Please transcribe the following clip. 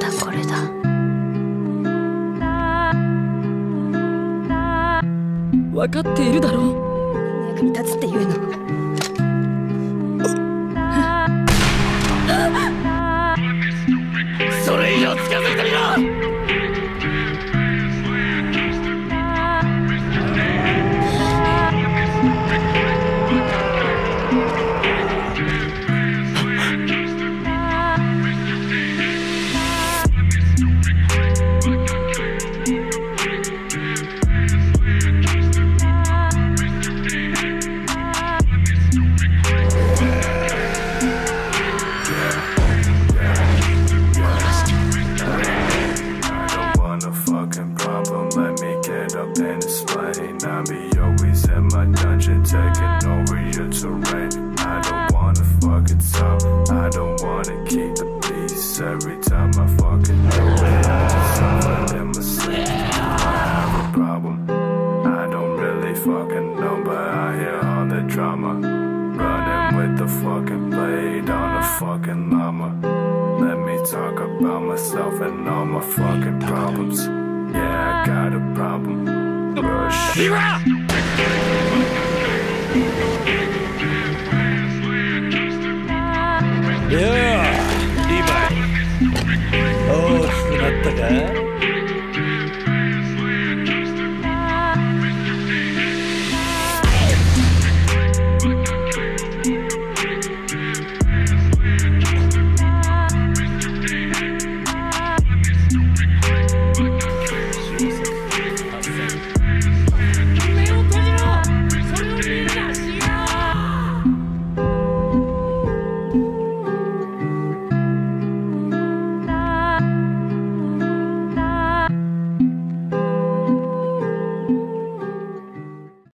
だこれだ。分かっているだろう。役に立つっていうの。and explain. I be always at my dungeon, taking over your terrain. I don't wanna fuck it up, I don't wanna keep the peace. Every time I fucking do it, I just suffer in my sleep. I have problem, I don't really fucking know, but I hear all the drama. Running with the fucking blade on a fucking llama. Let me talk about myself and all my fucking problems. Hira!